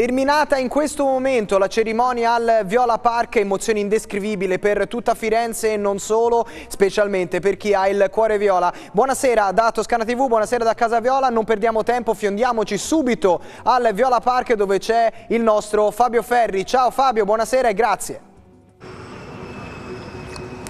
Terminata in questo momento la cerimonia al Viola Park, emozione indescrivibile per tutta Firenze e non solo, specialmente per chi ha il cuore viola. Buonasera da Toscana TV, buonasera da Casa Viola, non perdiamo tempo, fiondiamoci subito al Viola Park dove c'è il nostro Fabio Ferri. Ciao Fabio, buonasera e grazie.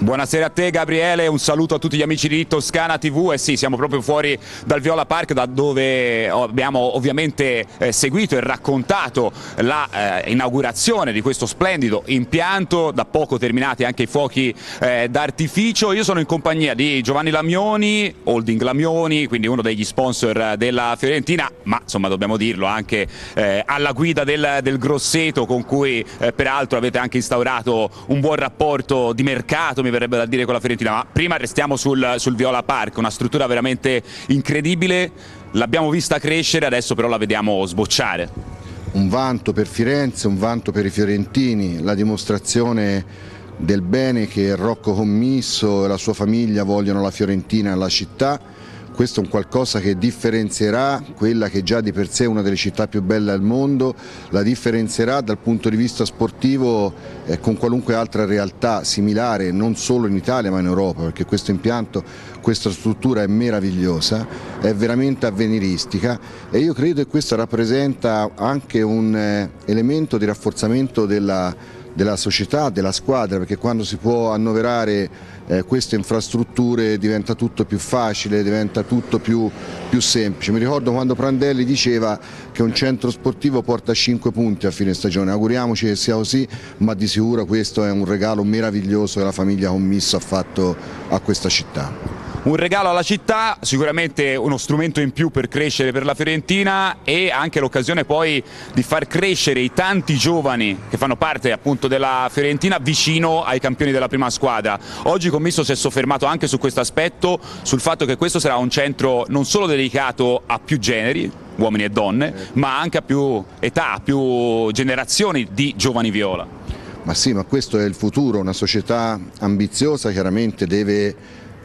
Buonasera a te Gabriele, un saluto a tutti gli amici di Toscana TV e eh sì, siamo proprio fuori dal Viola Park da dove abbiamo ovviamente eh, seguito e raccontato la eh, di questo splendido impianto, da poco terminati anche i fuochi eh, d'artificio. Io sono in compagnia di Giovanni Lamioni, Holding Lamioni, quindi uno degli sponsor della Fiorentina, ma insomma dobbiamo dirlo anche eh, alla guida del, del Grosseto con cui eh, peraltro avete anche instaurato un buon rapporto di mercato mi verrebbe da dire con la Fiorentina, ma prima restiamo sul, sul Viola Park, una struttura veramente incredibile, l'abbiamo vista crescere, adesso però la vediamo sbocciare. Un vanto per Firenze, un vanto per i fiorentini, la dimostrazione del bene che Rocco Commisso e la sua famiglia vogliono la Fiorentina e la città questo è un qualcosa che differenzierà quella che già di per sé è una delle città più belle al mondo, la differenzierà dal punto di vista sportivo eh, con qualunque altra realtà similare, non solo in Italia ma in Europa, perché questo impianto, questa struttura è meravigliosa, è veramente avveniristica e io credo che questo rappresenta anche un eh, elemento di rafforzamento della della società, della squadra, perché quando si può annoverare eh, queste infrastrutture diventa tutto più facile, diventa tutto più, più, semplice. Mi ricordo quando Prandelli diceva che un centro sportivo porta 5 punti a fine stagione, auguriamoci che sia così, ma di sicuro questo è un regalo meraviglioso che la famiglia Commisso ha fatto a questa città un regalo alla città, sicuramente uno strumento in più per crescere per la Fiorentina e anche l'occasione poi di far crescere i tanti giovani che fanno parte appunto della Fiorentina vicino ai campioni della prima squadra. Oggi il commisso si è soffermato anche su questo aspetto, sul fatto che questo sarà un centro non solo dedicato a più generi, uomini e donne, ma anche a più età, a più generazioni di giovani viola. Ma sì, ma questo è il futuro, una società ambiziosa chiaramente deve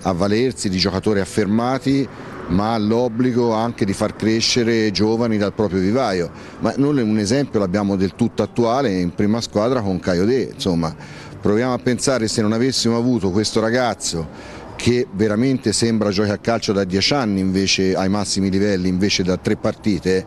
avvalersi di giocatori affermati ma ha l'obbligo anche di far crescere giovani dal proprio vivaio. Ma noi un esempio l'abbiamo del tutto attuale in prima squadra con Caio De, insomma proviamo a pensare se non avessimo avuto questo ragazzo che veramente sembra giochi a calcio da dieci anni invece ai massimi livelli invece da tre partite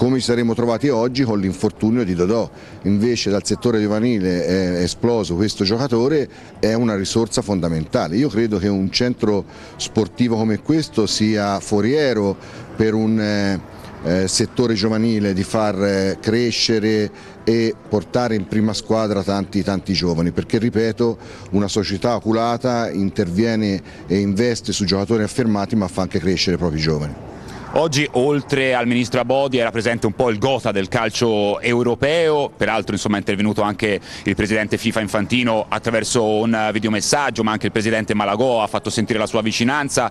come ci saremmo trovati oggi con l'infortunio di Dodò, invece dal settore giovanile è esploso questo giocatore, è una risorsa fondamentale. Io credo che un centro sportivo come questo sia foriero per un eh, eh settore giovanile di far eh, crescere e portare in prima squadra tanti, tanti giovani perché ripeto una società oculata interviene e investe su giocatori affermati ma fa anche crescere i propri giovani. Oggi oltre al ministro Abodi era presente un po' il gota del calcio europeo, peraltro insomma, è intervenuto anche il presidente FIFA Infantino attraverso un videomessaggio, ma anche il presidente Malagò ha fatto sentire la sua vicinanza,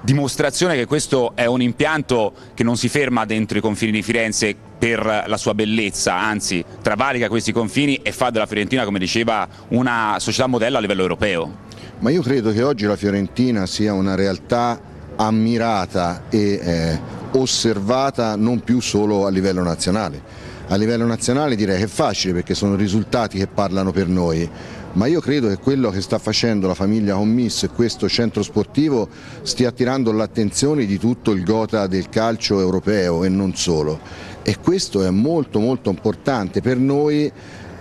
dimostrazione che questo è un impianto che non si ferma dentro i confini di Firenze per la sua bellezza, anzi travalica questi confini e fa della Fiorentina, come diceva, una società modello a livello europeo. Ma io credo che oggi la Fiorentina sia una realtà ammirata e eh, osservata non più solo a livello nazionale. A livello nazionale direi che è facile perché sono risultati che parlano per noi, ma io credo che quello che sta facendo la famiglia Commisso e questo centro sportivo stia attirando l'attenzione di tutto il gota del calcio europeo e non solo. E questo è molto molto importante per noi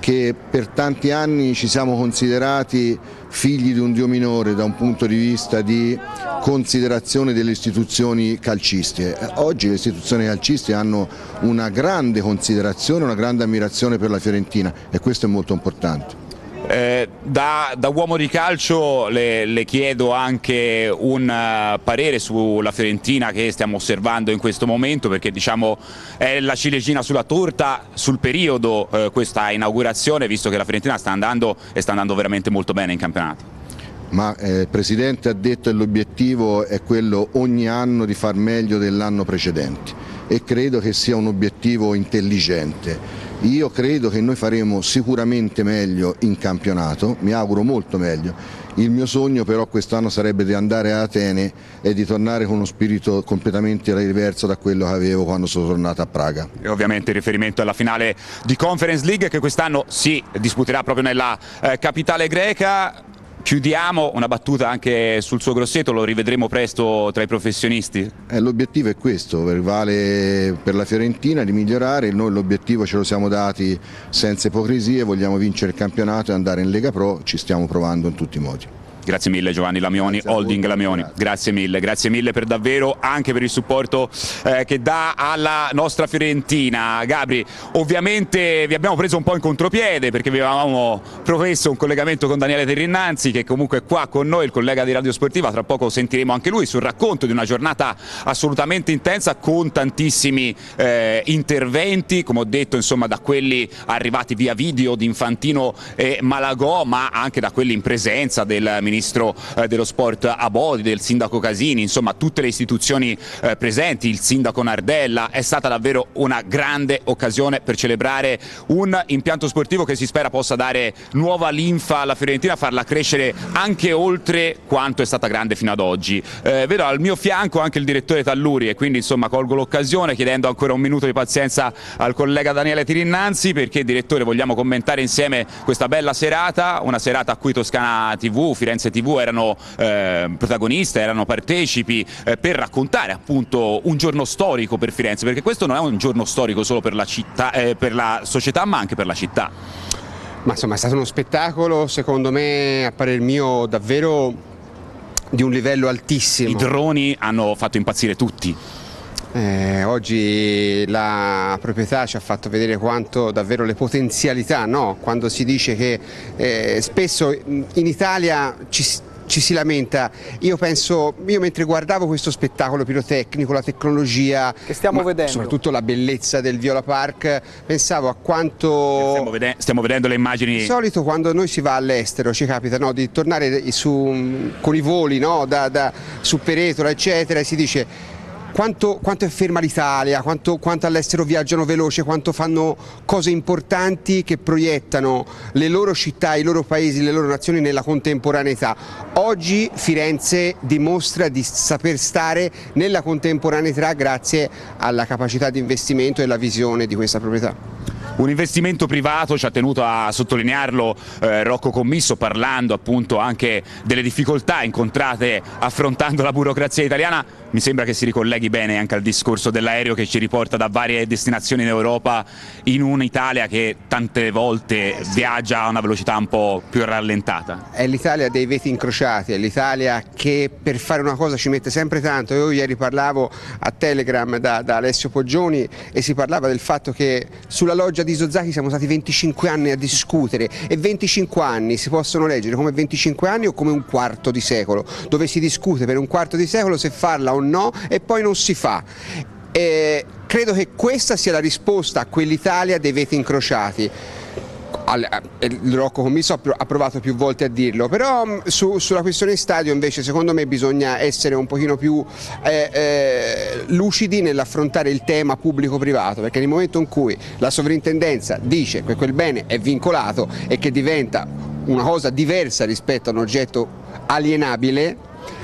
che per tanti anni ci siamo considerati figli di un dio minore da un punto di vista di considerazione delle istituzioni calcistiche. Oggi le istituzioni calcistiche hanno una grande considerazione, una grande ammirazione per la Fiorentina e questo è molto importante. Eh, da, da, uomo di calcio le, le chiedo anche un uh, parere sulla Fiorentina che stiamo osservando in questo momento perché diciamo è la ciliegina sulla torta sul periodo uh, questa inaugurazione visto che la Fiorentina sta andando e sta andando veramente molto bene in campionato. Ma eh, il Presidente ha detto che l'obiettivo è quello ogni anno di far meglio dell'anno precedente e credo che sia un obiettivo intelligente. Io credo che noi faremo sicuramente meglio in campionato, mi auguro molto meglio. Il mio sogno però quest'anno sarebbe di andare a Atene e di tornare con uno spirito completamente diverso da quello che avevo quando sono tornato a Praga. E ovviamente il riferimento alla finale di Conference League che quest'anno si disputerà proprio nella eh, capitale greca. Chiudiamo una battuta anche sul suo grosseto, lo rivedremo presto tra i professionisti? Eh, l'obiettivo è questo, vale per la Fiorentina di migliorare, noi l'obiettivo ce lo siamo dati senza ipocrisie, vogliamo vincere il campionato e andare in Lega Pro, ci stiamo provando in tutti i modi. Grazie mille Giovanni Lamioni, grazie Holding Lamioni, grazie. mille, grazie mille per davvero anche per il supporto eh, che dà alla nostra Fiorentina. Gabri, ovviamente vi abbiamo preso un po' in contropiede perché vi avevamo promesso un collegamento con Daniele Terrinnanzi che comunque è qua con noi, il collega di Radio Sportiva, tra poco sentiremo anche lui sul racconto di una giornata assolutamente intensa con tantissimi eh, interventi, come ho detto insomma da quelli arrivati via video di Infantino e Malagò ma anche da quelli in presenza del Ministro ministro eh, dello sport Abodi, del sindaco Casini, insomma tutte le istituzioni eh, presenti, il sindaco Nardella, è stata davvero una grande occasione per celebrare un impianto sportivo che si spera possa dare nuova linfa alla Fiorentina, farla crescere anche oltre quanto è stata grande fino ad oggi. Eh, vedo al mio fianco anche il direttore Talluri e quindi insomma colgo l'occasione chiedendo ancora un minuto di pazienza al collega Daniele Tirinnanzi perché direttore vogliamo commentare insieme questa bella serata, una serata a cui Toscana TV, Firenze Firenze TV erano eh, protagoniste, erano partecipi eh, per raccontare appunto un giorno storico per Firenze, perché questo non è un giorno storico solo per la, città, eh, per la società ma anche per la città. Ma insomma è stato uno spettacolo secondo me a parer mio davvero di un livello altissimo. I droni hanno fatto impazzire tutti. Eh, oggi la proprietà ci ha fatto vedere quanto davvero le potenzialità, no? quando si dice che eh, spesso in Italia ci, ci si lamenta, io penso, io mentre guardavo questo spettacolo pirotecnico, la tecnologia, che stiamo vedendo, soprattutto la bellezza del Viola Park, pensavo a quanto... Stiamo, vede stiamo vedendo le immagini... Di solito quando noi si va all'estero ci capita no, di tornare su, con i voli no, da, da, su Peretola eccetera e si dice quanto, quanto è ferma l'Italia, quanto, quanto all'estero viaggiano veloce, quanto fanno cose importanti che proiettano le loro città, i loro paesi, le loro nazioni nella contemporaneità. Oggi Firenze dimostra di saper stare nella contemporaneità grazie alla capacità di investimento e alla visione di questa proprietà. Un investimento privato, ci ha tenuto a sottolinearlo eh, Rocco Commisso parlando appunto anche delle difficoltà incontrate affrontando la burocrazia italiana, mi sembra che si ricolleghi bene anche al discorso dell'aereo che ci riporta da varie destinazioni in Europa in un'Italia che tante volte viaggia a una velocità un po' più rallentata. È l'Italia dei veti incrociati, è l'Italia che per fare una cosa ci mette sempre tanto. Io ieri parlavo a Telegram da, da Alessio Poggioni e si parlava del fatto che sulla loggia di Sozaki siamo stati 25 anni a discutere e 25 anni si possono leggere come 25 anni o come un quarto di secolo, dove si discute per un quarto di secolo se farla o no e poi non si fa. E credo che questa sia la risposta a quell'Italia dei veti incrociati il Rocco Commisso ha provato più volte a dirlo, però mm, su, sulla questione stadio invece secondo me bisogna essere un pochino più eh, eh, lucidi nell'affrontare il tema pubblico-privato, perché nel momento in cui la sovrintendenza dice che quel bene è vincolato e che diventa una cosa diversa rispetto a un oggetto alienabile,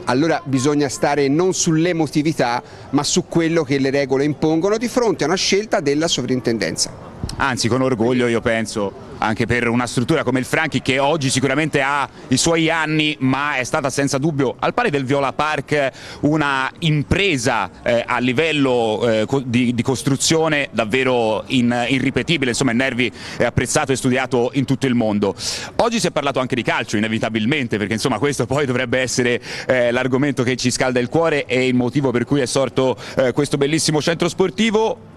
allora bisogna stare non sull'emotività ma su quello che le regole impongono di fronte a una scelta della sovrintendenza anzi con orgoglio io penso anche per una struttura come il Franchi che oggi sicuramente ha i suoi anni ma è stata senza dubbio al pari del Viola Park una impresa eh, a livello eh, di, di, costruzione davvero in, irripetibile, insomma il Nervi è apprezzato e studiato in tutto il mondo. Oggi si è parlato anche di calcio inevitabilmente perché insomma questo poi dovrebbe essere eh, l'argomento che ci scalda il cuore e il motivo per cui è sorto eh, questo bellissimo centro sportivo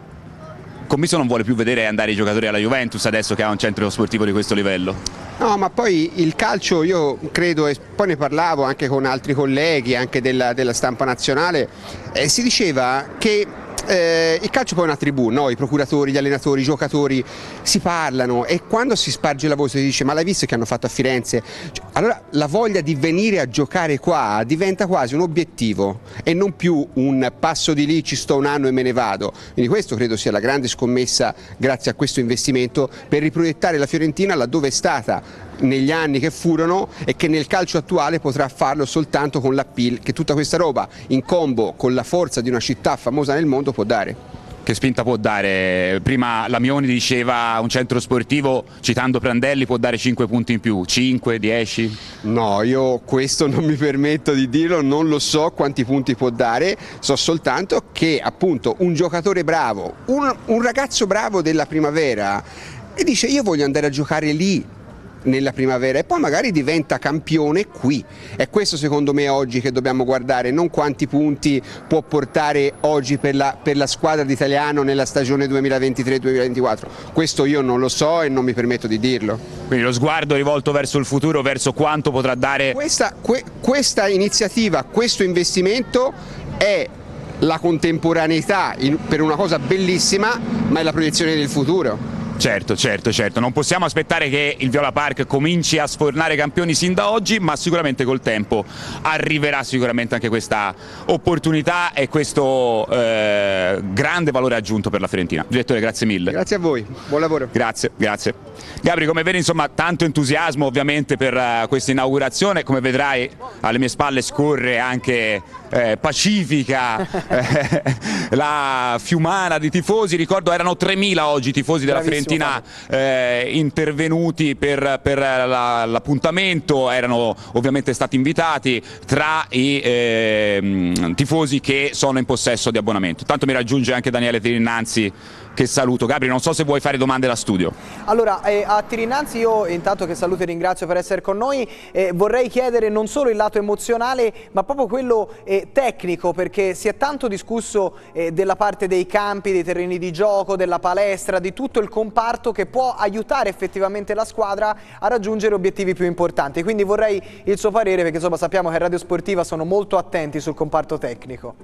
Commisso non vuole più vedere andare i giocatori alla Juventus adesso che ha un centro sportivo di questo livello? No, ma poi il calcio io credo, e poi ne parlavo anche con altri colleghi, anche della, della stampa nazionale, eh, si diceva che eh, il calcio poi è una tribù, no? i procuratori, gli allenatori, i giocatori si parlano e quando si sparge la voce si dice ma l'hai visto che hanno fatto a Firenze? Cioè, allora la voglia di venire a giocare qua diventa quasi un obiettivo e non più un passo di lì, ci sto un anno e me ne vado. Quindi questo credo sia la grande scommessa grazie a questo investimento per riproiettare la Fiorentina laddove è stata negli anni che furono e che nel calcio attuale potrà farlo soltanto con l'appeal che tutta questa roba in combo con la forza di una città famosa nel mondo può dare che spinta può dare? Prima Lamioni diceva un centro sportivo, citando Prandelli, può dare 5 punti in più, 5, 10? No, io questo non mi permetto di dirlo, non lo so quanti punti può dare, so soltanto che appunto un giocatore bravo, un, un ragazzo bravo della primavera e dice io voglio andare a giocare lì nella primavera e poi magari diventa campione qui. È questo secondo me oggi che dobbiamo guardare, non quanti punti può portare oggi per la, per la squadra d'italiano nella stagione 2023-2024. Questo io non lo so e non mi permetto di dirlo. Quindi lo sguardo rivolto verso il futuro, verso quanto potrà dare... Questa, que, questa iniziativa, questo investimento è la contemporaneità per una cosa bellissima, ma è la proiezione del futuro. Certo, certo, certo, non possiamo aspettare che il Viola Park cominci a sfornare campioni sin da oggi, ma sicuramente col tempo arriverà sicuramente anche questa opportunità e questo eh, grande valore aggiunto per la Fiorentina. Direttore, grazie mille. Grazie a voi, buon lavoro. Grazie, grazie. Gabri, come vedi, insomma, tanto entusiasmo ovviamente per uh, questa inaugurazione, come vedrai alle mie spalle scorre anche eh, pacifica eh, la fiumana di tifosi, ricordo erano 3.000 oggi i tifosi della Bravissimo. Fiorentina eh, intervenuti per, per l'appuntamento, erano ovviamente stati invitati tra i eh, tifosi che sono in possesso di abbonamento. Tanto mi raggiunge anche Daniele Tirinanzi che saluto. Gabri, non so se vuoi fare domande da studio. Allora, eh, a Tirinanzi io intanto che saluto e ringrazio per essere con noi, eh, vorrei chiedere non solo il lato emozionale, ma proprio quello eh, tecnico, perché si è tanto discusso eh, della parte dei campi, dei terreni di gioco, della palestra, di tutto il comparto che può aiutare effettivamente la squadra a raggiungere obiettivi più importanti. Quindi vorrei il suo parere, perché insomma sappiamo che in Radio Sportiva sono molto attenti sul comparto tecnico.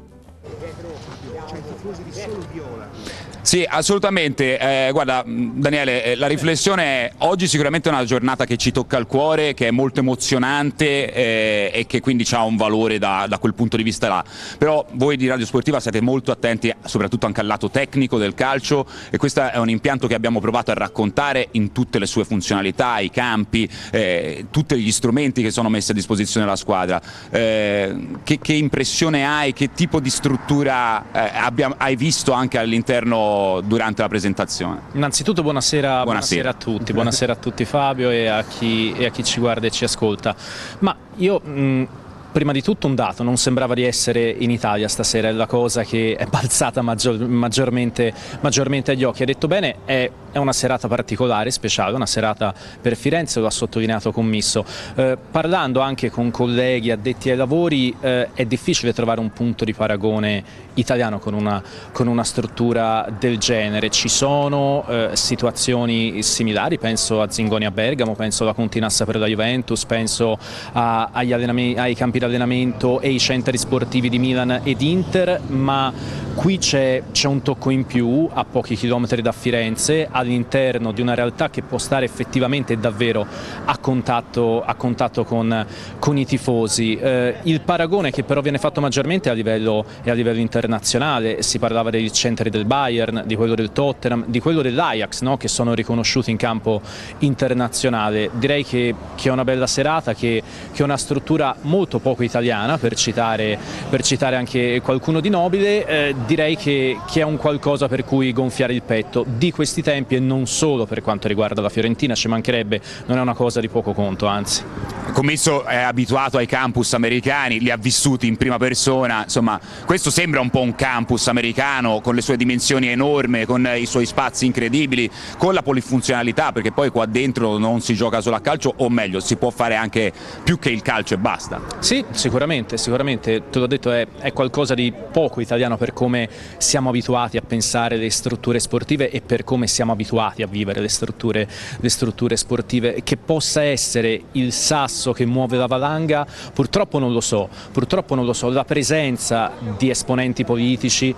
Sì, assolutamente. Eh, guarda, Daniele, eh, la riflessione è oggi sicuramente è una giornata che ci tocca al cuore, che è molto emozionante eh, e che quindi ha un valore da, da, quel punto di vista là. Però voi di Radio Sportiva siete molto attenti soprattutto anche al lato tecnico del calcio e questo è un impianto che abbiamo provato a raccontare in tutte le sue funzionalità, i campi, eh, tutti gli strumenti che sono messi a disposizione della squadra. Eh, che, che, impressione hai, che tipo di struttura eh, abbia, hai visto anche all'interno durante la presentazione. Innanzitutto buonasera, buonasera. buonasera a tutti, buonasera a tutti Fabio e a, chi, e a chi ci guarda e ci ascolta. Ma io mh, Prima di tutto un dato, non sembrava di essere in Italia stasera, è la cosa che è balzata maggior, maggiormente, maggiormente, agli occhi. Ha detto bene, è, è, una serata particolare, speciale, una serata per Firenze, lo ha sottolineato Commisso. Eh, parlando anche con colleghi addetti ai lavori eh, è difficile trovare un punto di paragone italiano con una, con una struttura del genere. Ci sono eh, situazioni similari, penso a Zingoni a Bergamo, penso alla Continassa per la Juventus, penso a, ai campi di allenamento e i centri sportivi di Milan ed Inter, ma qui c'è, un tocco in più a pochi chilometri da Firenze, all'interno di una realtà che può stare effettivamente davvero a contatto, a contatto con, con, i tifosi. Eh, il paragone che però viene fatto maggiormente è a livello, è a livello internazionale, si parlava dei centri del Bayern, di quello del Tottenham, di quello dell'Ajax, no? che sono riconosciuti in campo internazionale. Direi che, che è una bella serata, che, che è una struttura molto poco italiana, per citare, per citare anche qualcuno di nobile, eh, direi che, che, è un qualcosa per cui gonfiare il petto di questi tempi e non solo per quanto riguarda la Fiorentina, ci mancherebbe, non è una cosa di poco conto, anzi. Commesso è abituato ai campus americani, li ha vissuti in prima persona, insomma questo sembra un po' un campus americano con le sue dimensioni enormi, con i suoi spazi incredibili, con la polifunzionalità perché poi qua dentro non si gioca solo a calcio o meglio si può fare anche più che il calcio e basta. Sì, sicuramente, sicuramente, te l'ho detto, è, è, qualcosa di poco italiano per come siamo abituati a pensare le strutture sportive e per come siamo abituati a vivere le strutture, le strutture sportive, che possa essere il sasso l'asso che muove la valanga? Purtroppo non lo so, purtroppo non lo so. La presenza di esponenti politici,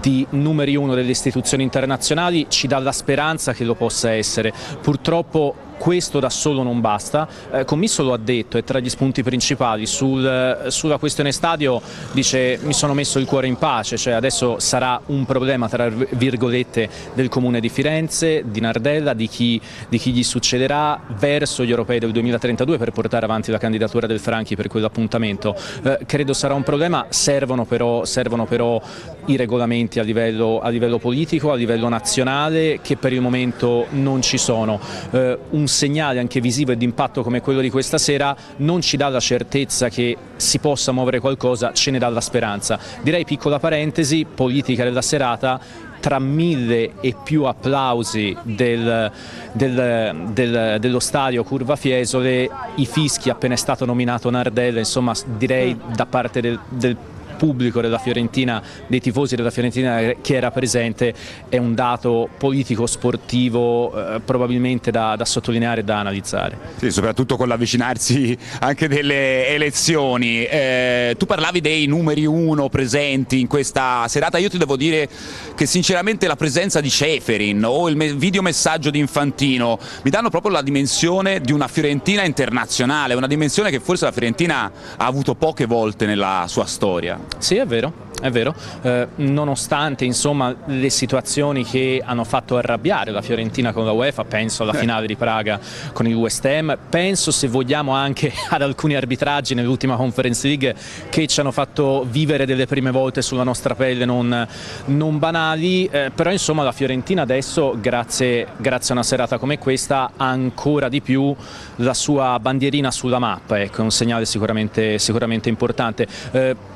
di numeri uno delle istituzioni internazionali ci dà la speranza che lo possa essere. Purtroppo questo da solo non basta, eh, Commisso lo ha detto, è tra gli spunti principali, Sul, sulla questione stadio dice mi sono messo il cuore in pace, cioè adesso sarà un problema tra virgolette del Comune di Firenze, di Nardella, di chi, di chi gli succederà verso gli europei del 2032 per portare avanti la candidatura del Franchi per quell'appuntamento. Eh, credo sarà un problema, servono però, servono però i regolamenti a livello, a livello, politico, a livello nazionale che per il momento non ci sono. Eh, un segnale anche visivo e di impatto come quello di questa sera non ci dà la certezza che si possa muovere qualcosa, ce ne dà la speranza. Direi piccola parentesi, politica della serata, tra mille e più applausi del, del, del, dello stadio Curva Fiesole, i fischi appena è stato nominato Nardella, insomma direi da parte del, del pubblico della Fiorentina, dei tifosi della Fiorentina che era presente è un dato politico-sportivo eh, probabilmente da, da, sottolineare e da analizzare. Sì, soprattutto con l'avvicinarsi anche delle elezioni. Eh, tu parlavi dei numeri uno presenti in questa serata, io ti devo dire che sinceramente la presenza di Ceferin o il videomessaggio di Infantino mi danno proprio la dimensione di una Fiorentina internazionale, una dimensione che forse la Fiorentina ha avuto poche volte nella sua storia. Sì, è vero, è vero, eh, nonostante insomma, le situazioni che hanno fatto arrabbiare la Fiorentina con la UEFA, penso alla eh. finale di Praga con il West Ham, penso se vogliamo anche ad alcuni arbitraggi nell'ultima Conference League che ci hanno fatto vivere delle prime volte sulla nostra pelle non, non banali, eh, però insomma la Fiorentina adesso grazie, grazie, a una serata come questa ha ancora di più la sua bandierina sulla mappa, ecco, è un segnale sicuramente, sicuramente importante. Eh,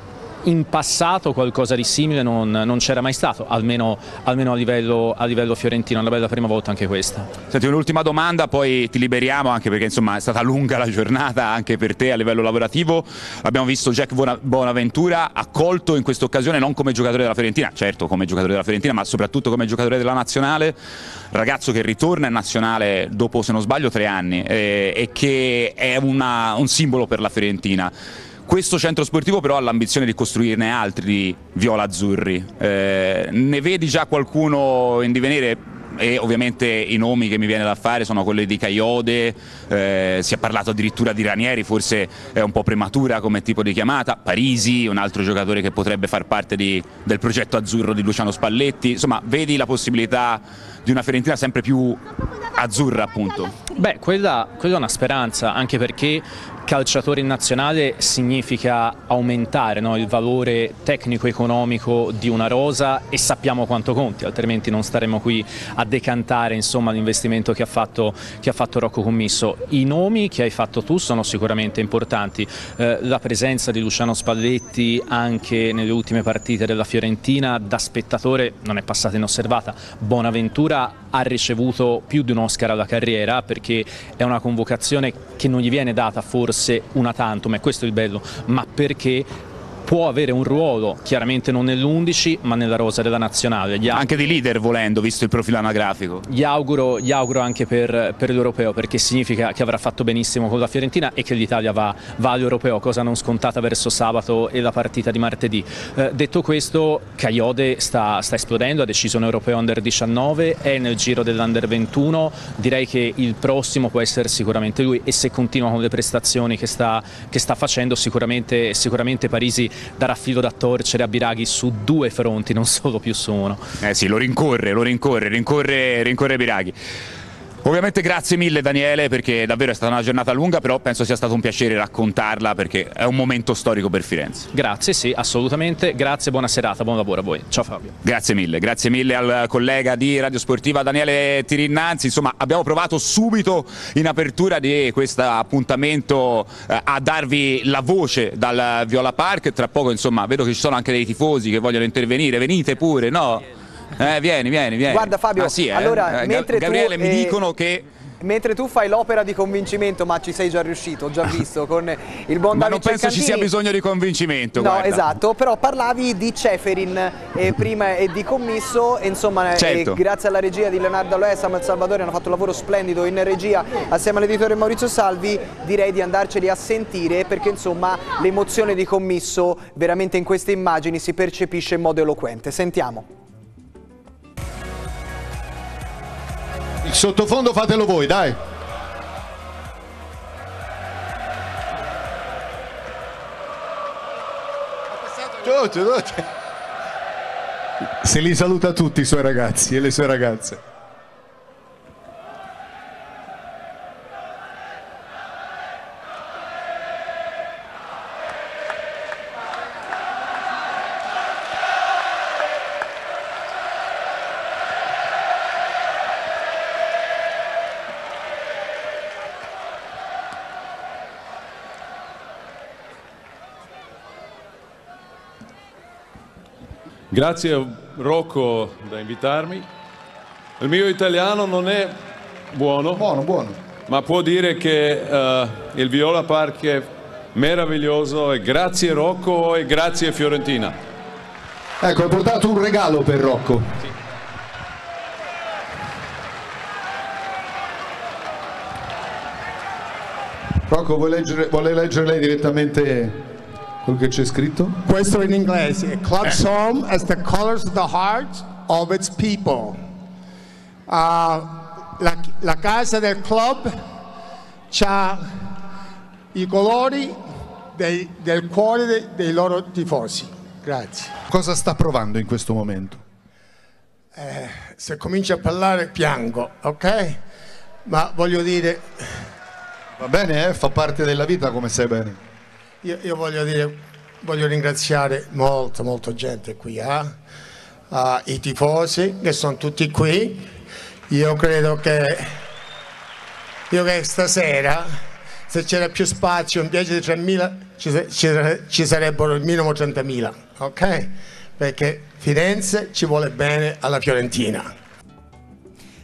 in passato qualcosa di simile non, non c'era mai stato, almeno, almeno a, livello, a, livello, fiorentino, una bella prima volta anche questa. Senti un'ultima domanda, poi ti liberiamo anche perché insomma è stata lunga la giornata anche per te a livello lavorativo. Abbiamo visto Jack Bonaventura accolto in questa occasione non come giocatore della Fiorentina, certo come giocatore della Fiorentina, ma soprattutto come giocatore della nazionale, ragazzo che ritorna in nazionale dopo se non sbaglio tre anni eh, e che è una, un simbolo per la Fiorentina. Questo centro sportivo però ha l'ambizione di costruirne altri viola-azzurri. Eh, ne vedi già qualcuno in divenire? e ovviamente i nomi che mi viene da fare sono quelli di Caiode, eh, si è parlato addirittura di Ranieri, forse è un po' prematura come tipo di chiamata, Parisi, un altro giocatore che potrebbe far parte di, del progetto azzurro di Luciano Spalletti, insomma vedi la possibilità di una Fiorentina sempre più azzurra appunto? Beh, quella, quella è una speranza, anche perché calciatore in nazionale significa aumentare no, il valore tecnico-economico di una rosa e sappiamo quanto conti, altrimenti non staremo qui a decantare l'investimento che, che, ha fatto Rocco Commisso. I nomi che hai fatto tu sono sicuramente importanti, eh, la presenza di Luciano Spalletti anche nelle ultime partite della Fiorentina da spettatore non è passata inosservata, Bonaventura ha ricevuto più di un Oscar alla carriera perché è una convocazione che non gli viene data forse una tantum, e questo è il bello, ma perché può avere un ruolo, chiaramente non nell'11 ma nella rosa della nazionale. Gli anche di leader volendo, visto il profilo anagrafico. Gli auguro, gli auguro anche per, per l'Europeo perché significa che avrà fatto benissimo con la Fiorentina e che l'Italia va, va all'Europeo, cosa non scontata verso sabato e la partita di martedì. Eh, detto questo, Caiode sta, sta, esplodendo, ha deciso un Europeo Under 19, è nel giro dell'Under 21, direi che il prossimo può essere sicuramente lui e se continua con le prestazioni che sta, che sta facendo sicuramente, sicuramente Parisi darà filo da torcere a Biraghi su due fronti, non solo più su uno. Eh sì, lo rincorre, lo rincorre, rincorre, rincorre Biraghi. Ovviamente grazie mille Daniele perché davvero è stata una giornata lunga però penso sia stato un piacere raccontarla perché è un momento storico per Firenze. Grazie, sì, assolutamente. Grazie, buona serata, buon lavoro a voi. Ciao Fabio. Grazie mille, grazie mille al collega di Radio Sportiva Daniele Tirinnanzi. Insomma, abbiamo provato subito in apertura di questo appuntamento eh, a darvi la voce dal Viola Park. Tra poco, insomma, vedo che ci sono anche dei tifosi che vogliono intervenire. Venite pure, no? Eh, vieni, vieni, vieni. Guarda Fabio, ah, sì, eh? allora, eh, mentre Gabriele tu, mi dicono che mentre tu fai l'opera di convincimento, ma ci sei già riuscito, ho già visto con il buon ma non penso Cercantini. ci sia bisogno di convincimento. No, guarda. esatto, però parlavi di Ceferin eh, prima e di Commisso, e insomma, Certo. eh, grazie alla regia di Leonardo Aloe e Samuel Salvatore hanno fatto un lavoro splendido in regia assieme all'editore Maurizio Salvi, direi di andarceli a sentire perché insomma l'emozione di Commisso veramente in queste immagini si percepisce in modo eloquente. Sentiamo. Il sottofondo fatelo voi, dai. Tutti, tutti. Se li saluta tutti i suoi ragazzi e le sue ragazze. Grazie Rocco da invitarmi. Il mio italiano non è buono, Buono, buono. ma può dire che eh, il Viola Park è meraviglioso e grazie Rocco e grazie Fiorentina. Ecco, ho portato un regalo per Rocco. Rocco, vuoi leggere, vuole leggere lei direttamente quello che c'è scritto? Questo in inglese. Club's home as the colors of the heart of its people. Uh, la, la casa del club ha i colori dei- del cuore de- dei loro tifosi. Grazie. Cosa sta provando in questo momento? Se comincio a parlare piango, ok? Ma voglio dire, Va bene, eh? fa parte della vita come sai bene. Io, io voglio dire, voglio ringraziare molto, molto gente qui, eh? Ah, i tifosi che sono tutti qui. Io credo che, io che stasera, se c'era più spazio, invece di 3.000, ci, ci ci sarebbero il minimo 30.000, ok? Perché Firenze ci vuole bene alla Fiorentina.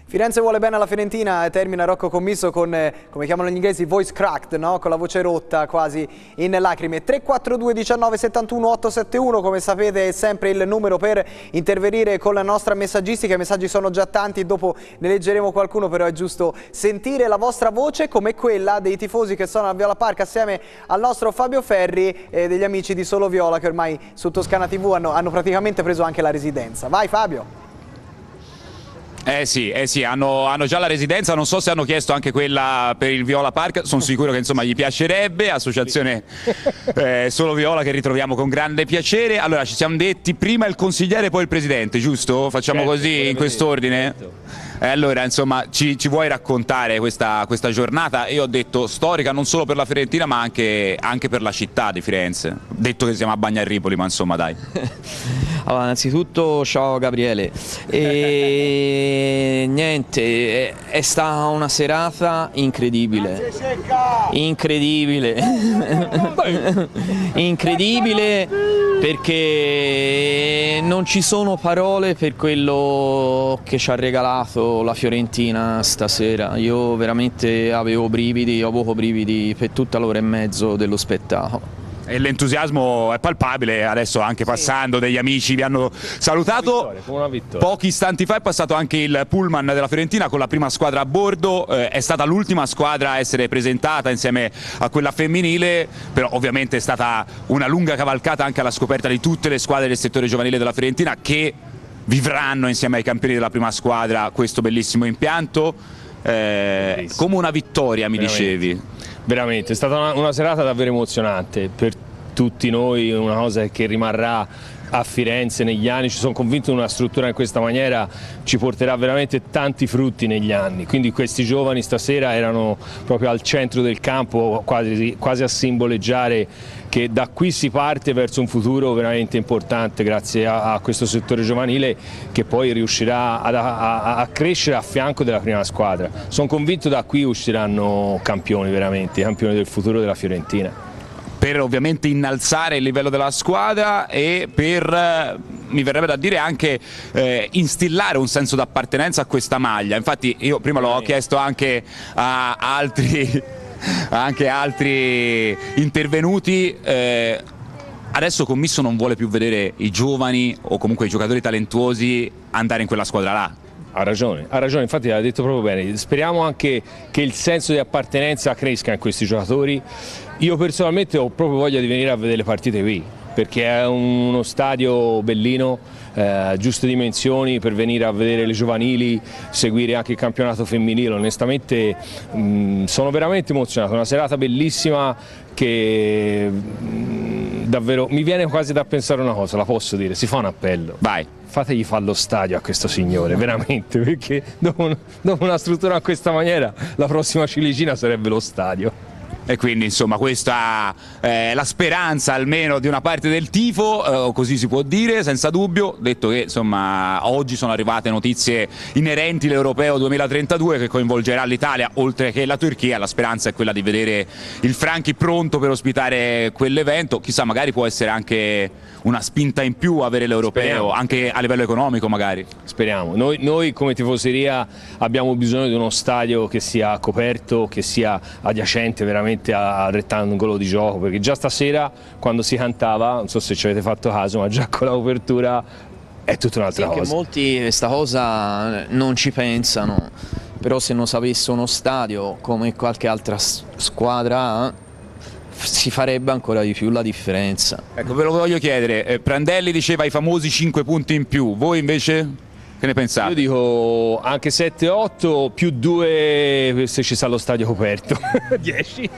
Firenze vuole bene alla Fiorentina e termina Rocco Commisso con, eh, come chiamano gli inglesi, voice cracked, no? con la voce rotta quasi in lacrime. 342 19 71 871, come sapete è sempre il numero per intervenire con la nostra messaggistica, i messaggi sono già tanti, dopo ne leggeremo qualcuno, però è giusto sentire la vostra voce come quella dei tifosi che sono al Viola Park assieme al nostro Fabio Ferri e degli amici di Solo Viola che ormai su Toscana TV hanno, hanno praticamente preso anche la residenza. Vai Fabio! Eh sì, eh sì hanno, hanno già la residenza, non so se hanno chiesto anche quella per il Viola Park, sono sicuro che insomma gli piacerebbe, associazione eh, Solo Viola che ritroviamo con grande piacere. Allora ci siamo detti prima il consigliere poi il presidente, giusto? Facciamo Certo, così in quest'ordine? dire, Eh, allora insomma ci, ci vuoi raccontare questa, questa giornata? Io ho detto storica non solo per la Fiorentina ma anche, anche per la città di Firenze. Detto che siamo a Bagnarripoli ma insomma dai. Allora, innanzitutto ciao Gabriele. E niente, è, è stata una serata incredibile. Incredibile. incredibile perché non ci sono parole per quello che ci ha regalato la Fiorentina stasera. Io veramente avevo brividi, ho avuto brividi per tutta l'ora e mezzo dello spettacolo. E l'entusiasmo è palpabile, adesso anche passando degli amici vi hanno salutato. una vittoria. Pochi istanti fa è passato anche il pullman della Fiorentina con la prima squadra a bordo, eh, è stata l'ultima squadra a essere presentata insieme a quella femminile, però ovviamente è stata una lunga cavalcata anche alla scoperta di tutte le squadre del settore giovanile della Fiorentina che vivranno insieme ai campioni della prima squadra questo bellissimo impianto. Eh, come una vittoria mi Veramente. dicevi. Veramente, è stata una, una serata davvero emozionante per tutti noi, una cosa che rimarrà a Firenze negli anni, ci sono convinto che una struttura in questa maniera ci porterà veramente tanti frutti negli anni, quindi questi giovani stasera erano proprio al centro del campo, quasi, quasi a simboleggiare che da qui si parte verso un futuro veramente importante grazie a, a questo settore giovanile che poi riuscirà ad- a, a- crescere a fianco della prima squadra. Sono convinto da qui usciranno campioni veramente, campioni del futuro della Fiorentina. per ovviamente innalzare il livello della squadra e per eh, mi verrebbe da dire anche eh, instillare un senso d'appartenenza a questa maglia. Infatti io prima l'ho chiesto anche a altri, anche altri intervenuti. Eh, adesso Commisso non vuole più vedere i giovani o comunque i giocatori talentuosi andare in quella squadra là. Ha ragione, ha ragione, infatti l'ha detto proprio bene, speriamo anche che il senso di appartenenza cresca in questi giocatori. Io personalmente ho proprio voglia di venire a vedere le partite qui, perché è uno stadio bellino, eh, giuste dimensioni per venire a vedere le giovanili, seguire anche il campionato femminile, onestamente mh, mm, sono veramente emozionato, una serata bellissima che mh, mm, davvero mi viene quasi da pensare una cosa, la posso dire, si fa un appello. Vai. Fategli fare lo stadio a questo signore, veramente, perché dopo, dopo una struttura a questa maniera la prossima ciliegina sarebbe lo stadio e quindi insomma questa è la speranza almeno di una parte del tifo, eh, così si può dire senza dubbio, detto che insomma oggi sono arrivate notizie inerenti all'Europeo 2032 che coinvolgerà l'Italia oltre che la Turchia, la speranza è quella di vedere il Franchi pronto per ospitare quell'evento, chissà magari può essere anche una spinta in più avere l'Europeo, anche a livello economico magari. Speriamo, noi, noi come tifoseria abbiamo bisogno di uno stadio che sia coperto, che sia adiacente veramente veramente al rettangolo di gioco, perché già stasera quando si cantava, non so se ci avete fatto caso, ma già con la copertura è tutta un'altra sì, cosa. molti questa cosa non ci pensano, però se non sapesse uno stadio come qualche altra squadra si farebbe ancora di più la differenza. Ecco, ve lo voglio chiedere, eh, Prandelli diceva i famosi 5 punti in più, voi invece? Che ne pensate? Io dico anche 7-8 più 2 se ci sta lo stadio coperto. 10.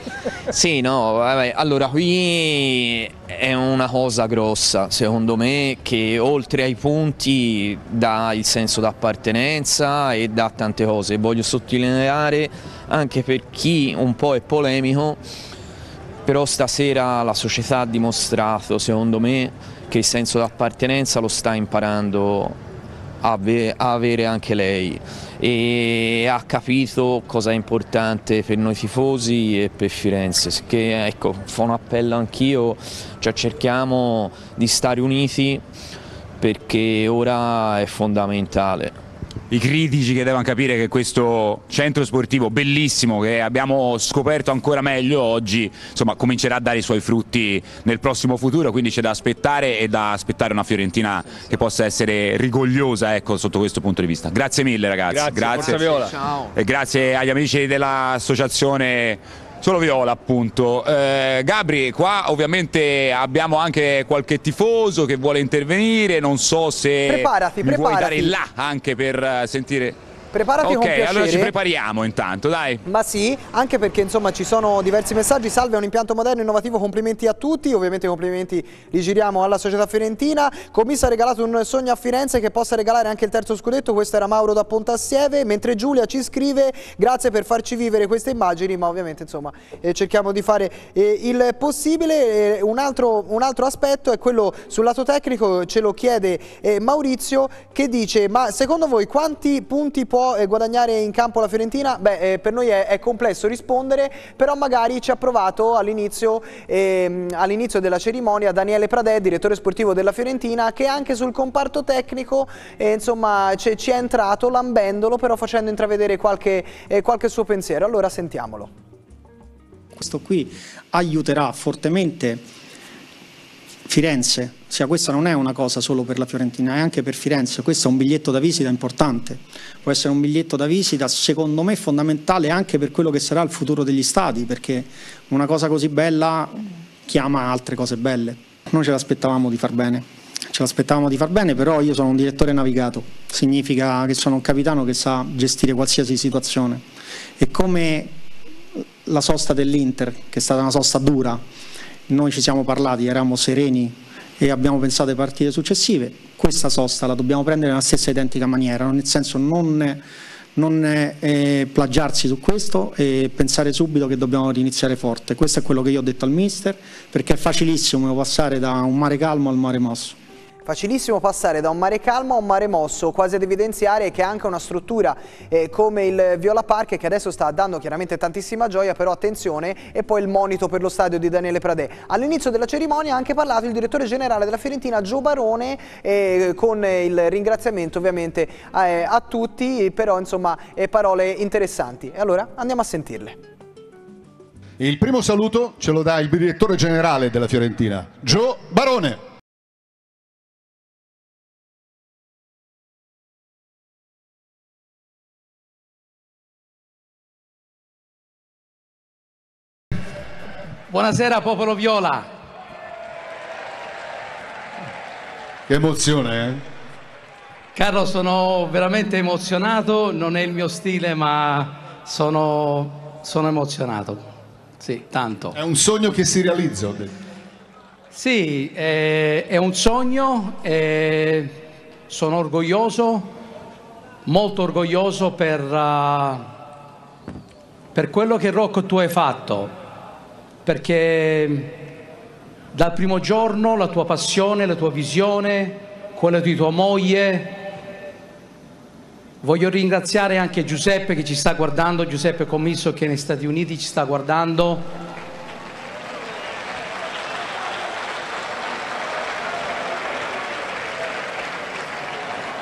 sì, no, vabbè, allora qui è una cosa grossa, secondo me, che oltre ai punti dà il senso d'appartenenza e dà tante cose. Voglio sottolineare anche per chi un po' è polemico, però stasera la società ha dimostrato, secondo me, che il senso d'appartenenza lo sta imparando a avere anche lei. E ha capito cosa è importante per noi tifosi e per Firenze che ecco fa un appello anch'io cioè cerchiamo di stare uniti perché ora è fondamentale i critici che devono capire che questo centro sportivo bellissimo che abbiamo scoperto ancora meglio oggi insomma comincerà a dare i suoi frutti nel prossimo futuro quindi c'è da aspettare e da aspettare una Fiorentina che possa essere rigogliosa ecco, sotto questo punto di vista. Grazie mille ragazzi. Grazie, grazie. e grazie agli amici dell'associazione Solo Viola appunto. Eh, Gabri, qua ovviamente abbiamo anche qualche tifoso che vuole intervenire, non so se preparati, mi preparati. vuoi dare là anche per eh, sentire... Preparati Ok, con piacere. allora ci prepariamo intanto, dai. Ma sì, anche perché insomma ci sono diversi messaggi. Salve, è un impianto moderno e innovativo, complimenti a tutti. Ovviamente complimenti li giriamo alla società fiorentina. Commissa ha regalato un sogno a Firenze che possa regalare anche il terzo scudetto. Questo era Mauro da Pontassieve. Mentre Giulia ci scrive, grazie per farci vivere queste immagini, ma ovviamente insomma eh, cerchiamo di fare eh, il possibile. Eh, un, altro, un, altro, aspetto è quello sul lato tecnico, ce lo chiede eh, Maurizio, che dice, ma secondo voi quanti punti può eh, guadagnare in campo la Fiorentina? Beh, eh, per noi è, è, complesso rispondere, però magari ci ha provato all'inizio ehm, all della cerimonia Daniele Pradè, direttore sportivo della Fiorentina, che anche sul comparto tecnico eh, insomma, ci è entrato lambendolo, però facendo intravedere qualche, eh, qualche suo pensiero. Allora sentiamolo. Questo qui aiuterà fortemente Firenze, sia questa non è una cosa solo per la Fiorentina, è anche per Firenze, questo è un biglietto da visita importante, può essere un biglietto da visita secondo me fondamentale anche per quello che sarà il futuro degli stati, perché una cosa così bella chiama altre cose belle. Noi ce l'aspettavamo di far bene, ce l'aspettavamo di far bene, però io sono un direttore navigato, significa che sono un capitano che sa gestire qualsiasi situazione. E come la sosta dell'Inter, che è stata una sosta dura, noi ci siamo parlati, eravamo sereni e abbiamo pensato alle partite successive, questa sosta la dobbiamo prendere nella stessa identica maniera, nel senso non, non eh, plagiarsi su questo e pensare subito che dobbiamo riniziare forte. Questo è quello che io ho detto al mister, perché è facilissimo passare da un mare calmo al mare mosso. Facilissimo passare da un mare calmo a un mare mosso, quasi ad evidenziare che anche una struttura eh, come il Viola Park che adesso sta dando chiaramente tantissima gioia, però attenzione, e poi il monito per lo stadio di Daniele Pradè. All'inizio della cerimonia ha anche parlato il direttore generale della Fiorentina Gio Barone eh, con il ringraziamento ovviamente eh, a tutti, però insomma eh, parole interessanti. E allora andiamo a sentirle. Il primo saluto ce lo dà il direttore generale della Fiorentina, Gio Barone. Buonasera popolo viola. Che emozione, eh? Carlo, sono veramente emozionato, non è il mio stile, ma sono, sono emozionato. Sì, tanto. È un sogno che si realizza, ho detto. Sì, è, è un sogno, è, sono orgoglioso, molto orgoglioso per, uh, per quello che Rocco tu hai fatto perché dal primo giorno la tua passione, la tua visione, quella di tua moglie, voglio ringraziare anche Giuseppe che ci sta guardando, Giuseppe Commisso che negli Stati Uniti ci sta guardando.